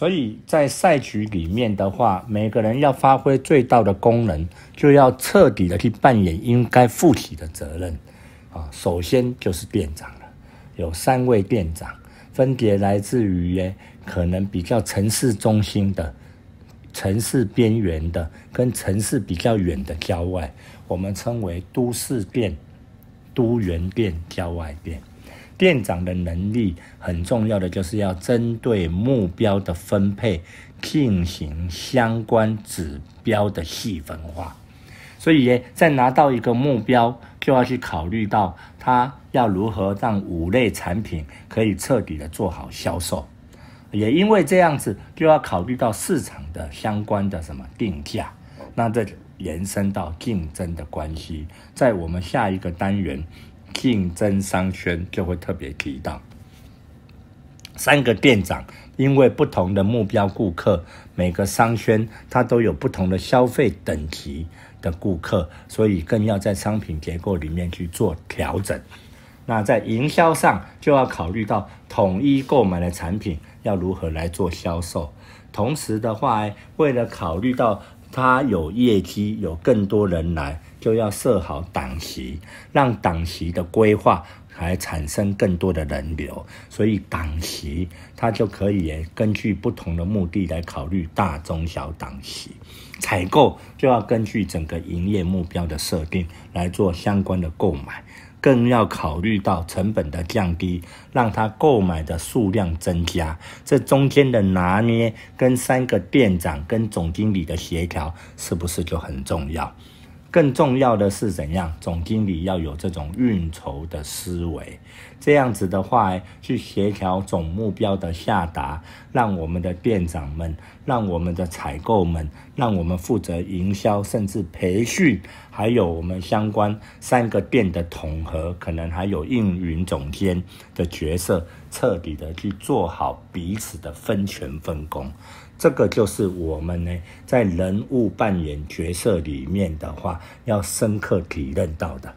所以在赛局里面的话，每个人要发挥最大的功能，就要彻底的去扮演应该负起的责任。啊，首先就是店长了，有三位店长，分别来自于可能比较城市中心的、城市边缘的，跟城市比较远的郊外，我们称为都市店、都园店、郊外店。店长的能力很重要的，就是要针对目标的分配进行相关指标的细分化。所以，在拿到一个目标，就要去考虑到他要如何让五类产品可以彻底的做好销售。也因为这样子，就要考虑到市场的相关的什么定价。那这延伸到竞争的关系，在我们下一个单元。竞争商圈就会特别提到三个店长，因为不同的目标顾客，每个商圈它都有不同的消费等级的顾客，所以更要在商品结构里面去做调整。那在营销上就要考虑到统一购买的产品要如何来做销售，同时的话，为了考虑到他有业绩，有更多人来。就要设好档期，让档期的规划还产生更多的人流，所以档期他就可以根据不同的目的来考虑大中小档席。采购就要根据整个营业目标的设定来做相关的购买，更要考虑到成本的降低，让他购买的数量增加。这中间的拿捏跟三个店长跟总经理的协调，是不是就很重要？更重要的是怎样？总经理要有这种运筹的思维，这样子的话，去协调总目标的下达，让我们的店长们，让我们的采购们，让我们负责营销，甚至培训，还有我们相关三个店的统合，可能还有运营总监的角色，彻底的去做好彼此的分权分工。这个就是我们呢，在人物扮演角色里面的话，要深刻体认到的。